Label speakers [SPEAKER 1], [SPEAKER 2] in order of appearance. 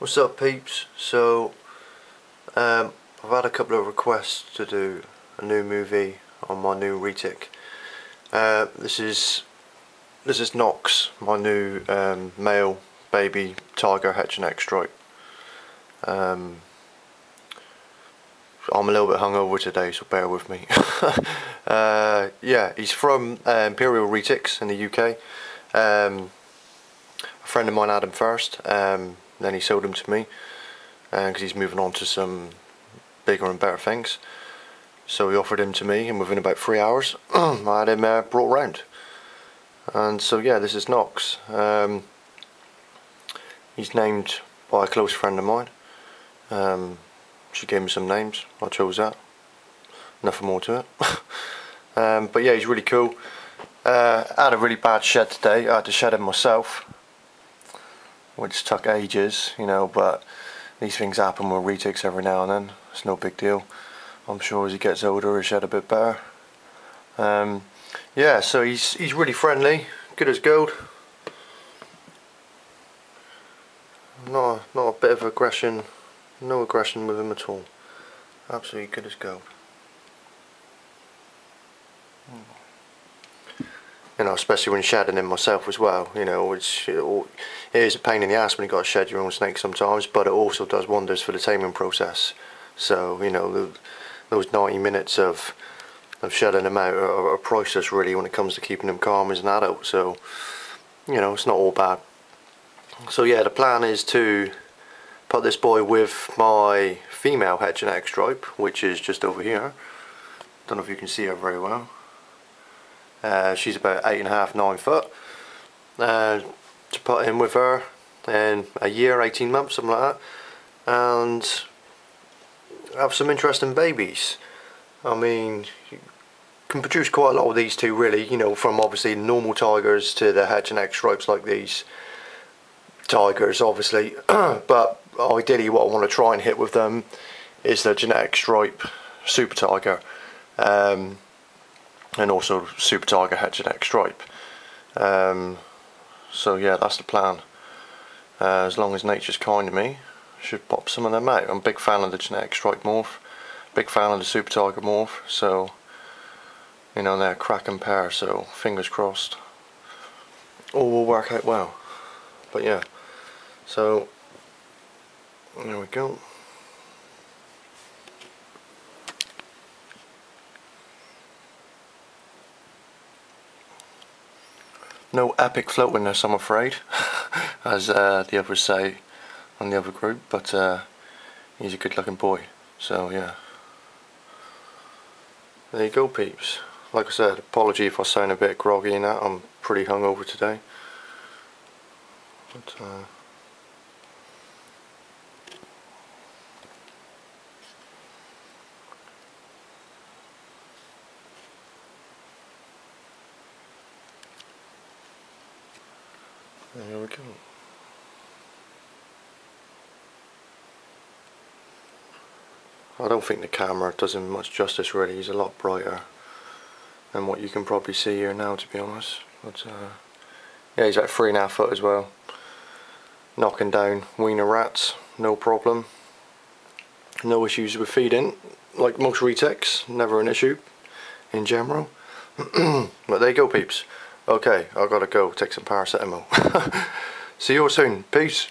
[SPEAKER 1] What's up peeps? So um, I've had a couple of requests to do a new movie on my new retic. Uh, this is this is Knox, my new um, male baby tiger neck stripe. Um, I'm a little bit hungover today, so bear with me. uh, yeah, he's from uh, Imperial Retics in the UK. Friend of mine had him first, um, then he sold him to me because uh, he's moving on to some bigger and better things. So he offered him to me, and within about three hours, I had him uh, brought round. And so yeah, this is Knox. Um, he's named by a close friend of mine. Um, she gave me some names. I chose that. Nothing more to it. um, but yeah, he's really cool. Uh, I had a really bad shed today. I had to shed him myself, which took ages, you know. But these things happen with retics every now and then. It's no big deal. I'm sure as he gets older, he'll shed a bit better. Um, yeah, so he's he's really friendly, good as gold. Not a, not a bit of aggression no aggression with him at all. Absolutely good as gold. You know, especially when shedding him myself as well, you know, which it is a pain in the ass when you've got to shed your own snake sometimes, but it also does wonders for the taming process. So, you know, those 90 minutes of of shedding them out are, are priceless really when it comes to keeping them calm as an adult. So, you know, it's not all bad. So yeah, the plan is to put this boy with my female het genetic stripe which is just over here don't know if you can see her very well uh, she's about eight and a half nine foot. Uh, to put in with her in a year 18 months something like that. And have some interesting babies. I mean can produce quite a lot of these two really you know from obviously normal tigers to the het genetic stripes like these tigers obviously. But ideally what I want to try and hit with them is the genetic stripe super tiger. Um, and also super tiger het genetic stripe. Um, so yeah that's the plan. Uh, as long as nature's kind to me should pop some of them out. I'm a big fan of the genetic stripe morph. Big fan of the super tiger morph so you know they're a cracking pair so fingers crossed. All will work out well. But yeah. So there we go. No epic floatiness I'm afraid, as uh, the others say on the other group, but uh, he's a good looking boy, so yeah. There you go peeps. Like I said, apology if I sound a bit groggy and that, I'm pretty hungover today. But, uh, There we go. I don't think the camera does him much justice really, he's a lot brighter than what you can probably see here now to be honest. But uh, yeah, he's like three and a half foot as well. Knocking down wiener rats, no problem. No issues with feeding, like most retics, never an issue in general. but there you go peeps. Okay, I've got to go take some paracetamol. See you all soon. Peace.